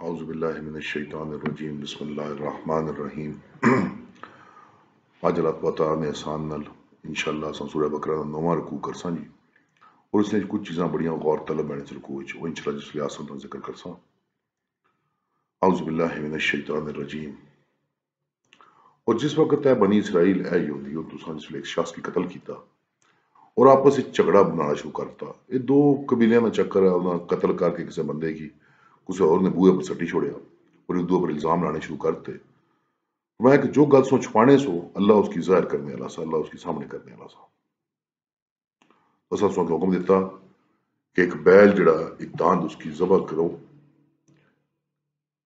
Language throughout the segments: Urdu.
اعوذ باللہ من الشیطان الرجیم، بسم اللہ الرحمن الرحیم۔ آج اللہ تعالیٰ نے احسان نل انشاءاللہ سن سورہ بکرہ نواں رکوع کرساں جی۔ اور اس نے کچھ چیزاں بڑیاں غور طلب ہیں اس رکوع وچ، وہ انشاءاللہ جس لیے آسان کا ذکر کرساں۔ اعوذ باللہ من الشیطان الرجیم۔ اور جس وقت ہے بنی اسرائیل، اے یہودیو تساں جس لیے ایک شخص کی قتل کیتا اور آپس وچ جھگڑا بنانا شروع کرتا، یہ دو قبیلیاں دا چکر ہے، انہاں قتل کر کے کسی بندے کی کسی اور نے بوئے پر سٹی چھوڑیا اور دو پر الزام لانے شروع کرتے۔ میں کہ جو گل سو چھپانے سو، اللہ اس کی ظاہر کرنے والا سا، اللہ اس کی سامنے کرنے والا سا۔ اصل سو حکم دیتا کہ ایک بیل جڑا ایک داند اس کی ذبح کرو۔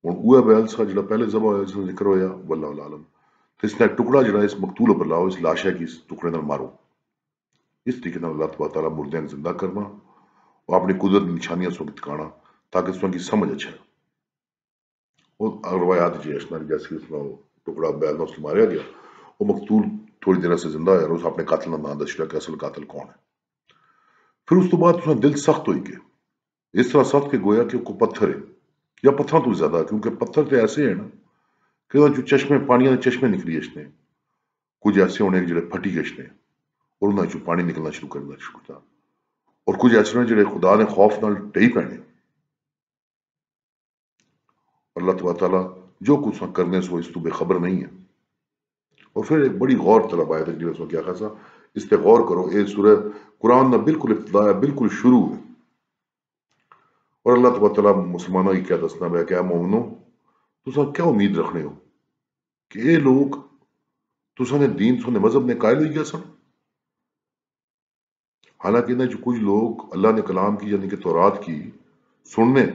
ہوں وہ بیل سا جڑا پہلے ذبح ہوا جس ذکر ہویا، واللہ العالم۔ تو اس نے ایک ٹکڑا جڑا اس مقتول پر لاؤ، اس لاشا کی اس ٹکڑے نال مارو۔ اس طریقے اللہ تبارک تعالیٰ مردے زندہ کرنا اور اپنی قدرت نشانیاں سو دکھانا تاکہ اس کی سمجھ اچھا اور روایات جی اشنا جیسے اس میں ٹکڑا بیل نہ اس کی ماریا گیا۔ وہ مقتول تھوڑی دیر سے زندہ ہے اور اس اپنے قاتل نہ دسیا کہ اصل قاتل کون ہے؟ پھر اس تو بعد اس دل سخت ہوئی کہ اس طرح سخت کہ گویا کہ وہ پتھر ہے یا پتھر تو زیادہ کیونکہ پتھر تو ایسے ہیں نا کہ جو چشمے، پانی چشمے نکلی اس نے۔ کچھ ایسے ہونے جڑے پھٹی گئے نے اور انہوں نے پانی نکلنا شروع کرنا شروع کرتا اور کچھ ایسے نے جڑے خدا نے خوف نال ٹئی پینے اللہ تبارک تعالیٰ جو کچھ کرنے سو اس تو بے خبر نہیں ہے۔ اور پھر ایک بڑی غور طلب آئے تھے جنہیں کیا خاصا اس پہ غور کرو اے سورہ قرآن نہ بالکل ابتدا ہے، بالکل شروع ہے۔ اور اللہ تبارک تعالیٰ مسلمانوں کی کیا دسنا ہے کیا مومنو تو سب کیا امید رکھنے ہو کہ اے لوگ تو سنے دین سنے مذہب نے قائل ہوئی گیا سن؟ حالانکہ نہ جو کچھ لوگ اللہ نے کلام کی یعنی کہ تورات کی، سننے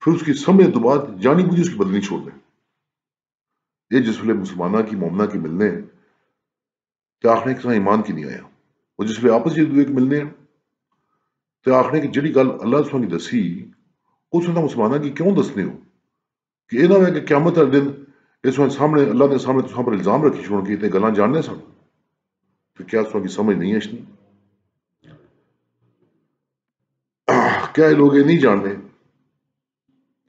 پھر اس کی سمے تو بعد جانی بوجھی اس کی بدلنی چھوڑ دیں۔ یہ جس ویلے مسلمانہ کی، مومنہ کی ملنے تو آخنے کے ساتھ ایمان کی نہیں آیا۔ اور جس ویلے آپس ایک دوے ملنے تو آخنے کی جڑی گل اللہ سبحانہ کی دسی، اس وقت مسلمانہ کی کیوں دسنے ہو؟ کہ یہ نہ ہے کہ قیامت ہر دن اس وقت سامنے، اللہ نے سامنے تو پر الزام رکھی چھوڑ کے اتنے گلاں جاننے سن۔ پھر کیا اس کی سمجھ نہیں ہے اس نے؟ کیا یہ لوگ یہ نہیں جاننے؟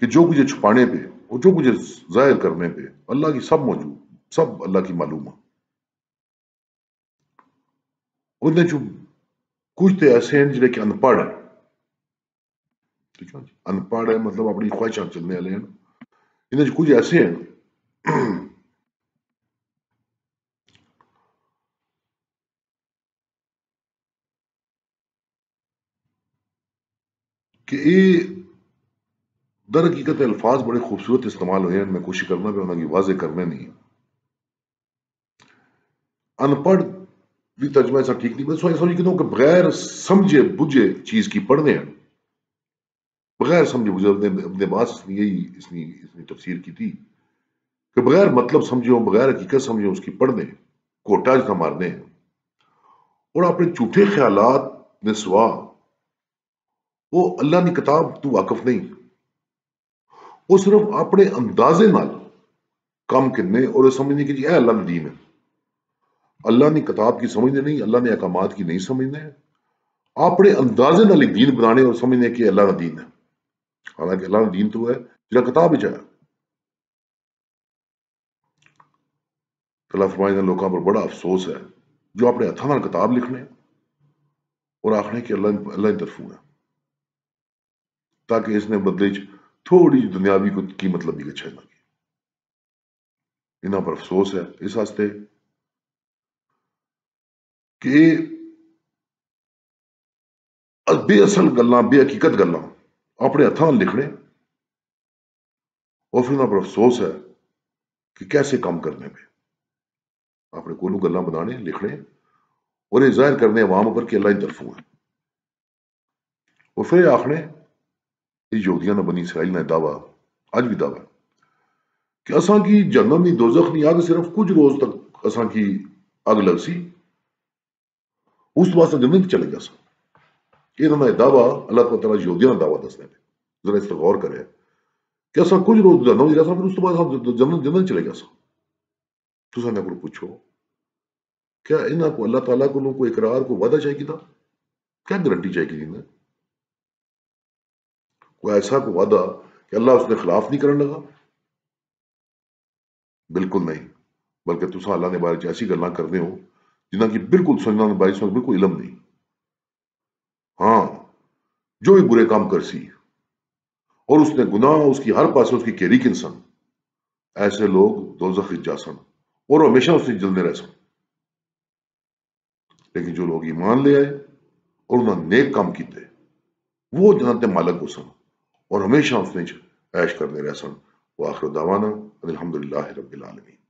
کہ جو کچھ چھپانے پہ اور جو کچھ ظاہر کرنے پہ اللہ کی سب موجود، سب اللہ کی معلوم ہے انہیں جو کچھ تو ایسے ہیں جنہیں کہ ان پڑھ ہے ٹھیک ہے ان پڑھ ہے مطلب اپنی خواہشات چلنے والے ہیں۔ انہیں جو کچھ ایسے ہیں۔ کہ یہ در حقیقت الفاظ بڑے خوبصورت استعمال ہوئے ہیں، میں کوشش کرنا بھی انہوں کی واضح کرنے نہیں ان پڑھ بھی ترجمہ ایسا ٹھیک نہیں، میں سوچ کہ کہ بغیر سمجھے، بجھے چیز کی پڑھنے ہیں۔ بغیر سمجھے، بجھے اپنے اپنے باس اس نے یہی اس نے اس نے تفسیر کی تھی کہ بغیر مطلب سمجھے ہوں، بغیر حقیقت سمجھے اس کی پڑھنے کوٹا جتنا مارنے ہیں۔ اور اپنے جھوٹے خیالات نے سوا وہ اللہ کی کتاب تو واقف نہیں۔ وہ صرف اپنے اندازے نال کام کرنے اور سمجھنے کی جی اے اللہ نے دین ہے۔ اللہ نے کتاب کی سمجھنے نہیں، اللہ نے احکامات کی نہیں سمجھنے۔ اپنے اندازے نال دین بنانے اور سمجھنے کی اللہ نے دین ہے۔ حالانکہ اللہ نے دین تو ہے جہاں کتاب ہی چاہے اللہ فرمائے لوگوں پر بڑا افسوس ہے، جو اپنے ہاتھوں نال کتاب لکھنے اور آخنے کہ اللہ اللہ کی طرفوں ہے۔ تاکہ اس نے بدلے تھوڑی جی دنیاوی کو کی مطلب بھی اچھا لگی انہاں پر افسوس ہے اس واسطے کہ بے اصل گلاں، بے حقیقت گلاں اپنے ہاتھوں لکھنے۔ اور پھر انہاں پر افسوس ہے کہ کیسے کام کرنے پہ اپنے کولو گلاں بنانے، لکھنے اور یہ ظاہر کرنے عوام پر کہ اللہ کی طرفوں ہے اور پھر آخنے یہودیاں نے بنی اسرائیل نے دعویٰ، آج بھی دعویٰ کہ اساں کی جنم دی دوزخ نہیں آگ صرف کچھ روز تک اساں کی اگ لگ سی۔ اس واسطے جنت چلے گا سا یہ انہوں دعویٰ، اللہ تعالیٰ یہودیاں نے دعویٰ دسنے پہ ذرا اس پر غور کرے کہ اساں کچھ روز جنم دی رسا پھر اس تو بعد جنت جنت چلے گا سا تو ساں نے کو پوچھو، کیا انہاں کو اللہ تعالیٰ کو کوئی اقرار کو وعدہ چاہیے تھا کیا گارنٹی چاہیے تھی انہیں کوئی ایسا کو وعدہ کہ اللہ اس نے خلاف نہیں کرنے لگا؟ بالکل نہیں، بلکہ تسا اللہ نے بارے ایسی گلاں کرنے ہو جنہ کی بالکل سننا بارے میں بالکل علم نہیں۔ ہاں جو بھی برے کام کر سی اور اس نے گناہ، اس کی ہر پاس اس کی کیری کنسن ایسے لوگ دوزخ جا سن اور ہمیشہ اس نے جلنے رہ سن۔ لیکن جو لوگ ایمان لے آئے اور انہوں نے نیک کام کیتے، وہ جانتے مالک کو سن۔ اور ہمیشہ اس نے عیش کرنے رہے سن۔ وہ آخر دعوانا الحمدللہ رب العالمین۔